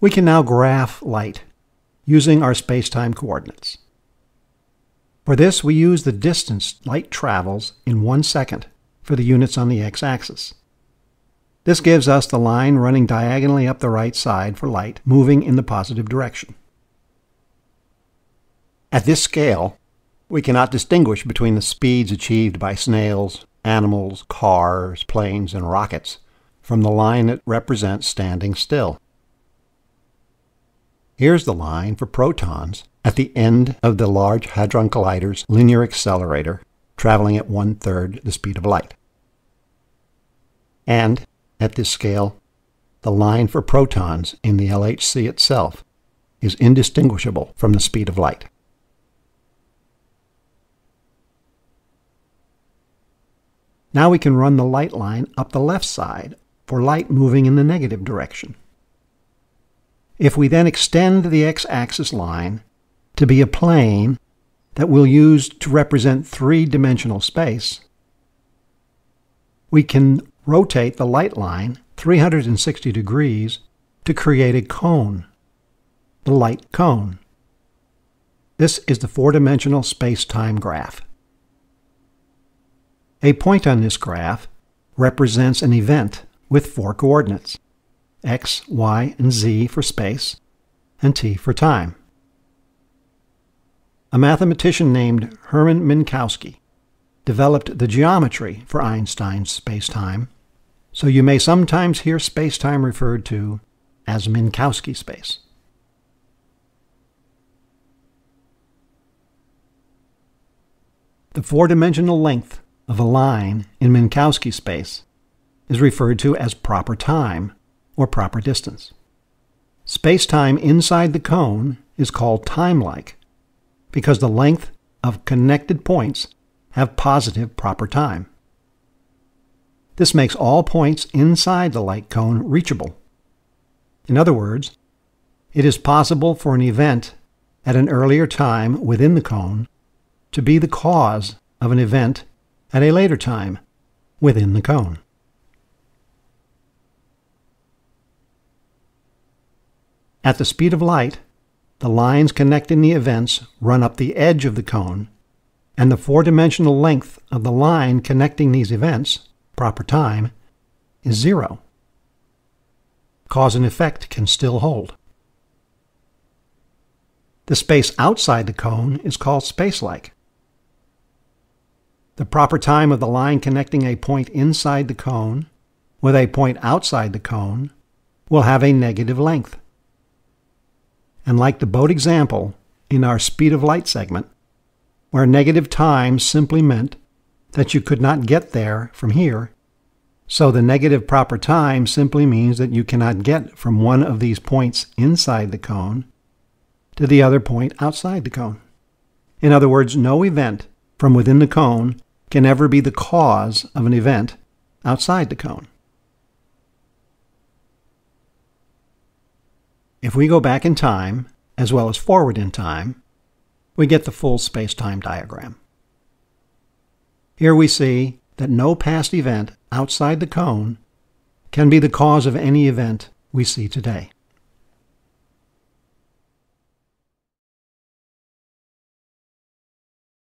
We can now graph light using our space-time coordinates. For this, we use the distance light travels in one second for the units on the x-axis. This gives us the line running diagonally up the right side for light moving in the positive direction. At this scale, we cannot distinguish between the speeds achieved by snails, animals, cars, planes, and rockets from the line that represents standing still. Here's the line for protons at the end of the Large Hadron Collider's linear accelerator, traveling at one-third the speed of light. And at this scale, the line for protons in the LHC itself is indistinguishable from the speed of light. Now we can run the light line up the left side for light moving in the negative direction. If we then extend the x-axis line to be a plane that we'll use to represent three-dimensional space, we can rotate the light line 360 degrees to create a cone, the light cone. This is the four-dimensional space-time graph. A point on this graph represents an event with four coordinates, x, y, and z for space, and t for time. A mathematician named Hermann Minkowski developed the geometry for Einstein's spacetime so you may sometimes hear spacetime referred to as Minkowski space. The four-dimensional length of a line in Minkowski space is referred to as proper time or proper distance. Space-time inside the cone is called time-like because the length of connected points have positive proper time. This makes all points inside the light cone reachable. In other words, it is possible for an event at an earlier time within the cone to be the cause of an event at a later time within the cone. At the speed of light, the lines connecting the events run up the edge of the cone, and the four-dimensional length of the line connecting these events proper time, is zero. Cause and effect can still hold. The space outside the cone is called spacelike. The proper time of the line connecting a point inside the cone with a point outside the cone will have a negative length. And like the boat example in our speed of light segment, where negative time simply meant that you could not get there from here. So the negative proper time simply means that you cannot get from one of these points inside the cone to the other point outside the cone. In other words, no event from within the cone can ever be the cause of an event outside the cone. If we go back in time, as well as forward in time, we get the full space-time diagram. Here we see that no past event outside the cone can be the cause of any event we see today.